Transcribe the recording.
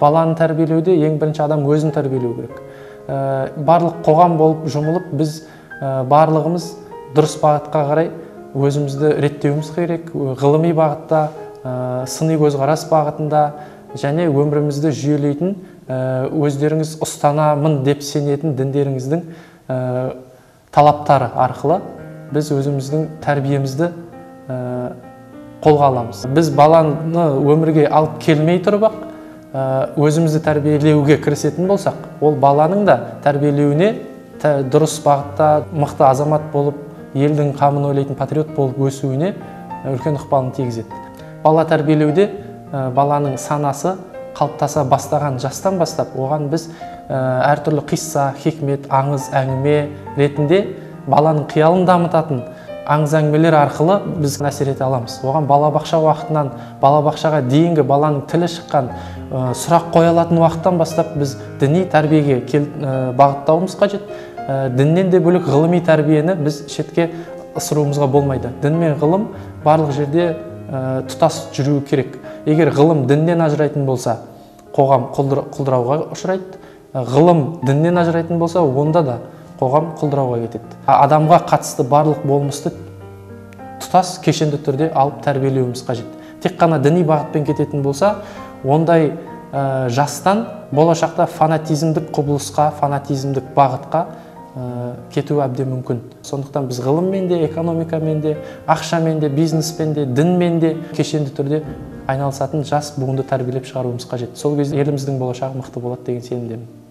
баланы тәрбиелеуде ең бірінші адам өзін тәрбиелеу керек. Ә, барлық қоғам болып жұмылып біз ә, барлығымыз дұрыс бағытқа қарай өзімізді реттеуіміз керек. Ғылыми бағытта ә, сыни көзқарас бағытында және өмірімізді жүйелейтін өздеріңіз ұстанамын деп сенетін діндеріңіздің талаптары арқылы біз өзіміздің тәрбиемізді қолға аламыз. Біз баланы өмірге алып келмей тұрып өзімізді тәрбиелеуге кірісетін болсақ ол баланың да тәрбиелеуіне тә- дұрыс бағытта мықты азамат болып елдің қамын ойлайтын патриот болып өсуіне үлкен ықпалын тигізеді. Бала тәрбиелеуде баланың санасы қалыптаса бастаған жастан бастап оған біз әртүрлі қисса хикмет аңыз әңгіме ретінде баланың қиялын дамытатын аңыз әңгімелер арқылы біз әсер ете аламыз. Оған балабақша уақытынан балабақшаға дейінгі баланың тілі шыққан ә, сұрақ қоя алатын уақыттан бастап біз діни тәрбиеге ә, бағыттауымыз қажет. Ә, діннен де бөлек ғылыми тәрбиені біз шетке ысыруымызға болмайды. Дін мен ғылым барлық жерде ә, тұтас жүруі керек. Егер ғылым діннен ажырайтын болса қоғам құлдыр- құлдырауға ұшырайды. Ғылым діннен ажырайтын болса онда да қоғам құлдырауға кетеді. Адамға қатысты барлық болмысты тұтас кешенді түрде алып тәрбиелеуіміз қажет. Тек қана діни бағытпен кететін болса ондай ә, жастан болашақта фанатизмдік құбылысқа фанатизмдік бағытқа ә, кетуі әбден мүмкін. Сондықтан біз ғылыммен де экономикамен де ақшамен де бизнеспен де дінмен де кешенді түрде айналысатын жас буынды тәрбиелеп шығаруымыз қажет. Сол кезде еліміздің болашағы мықты болады деген сенімдемін.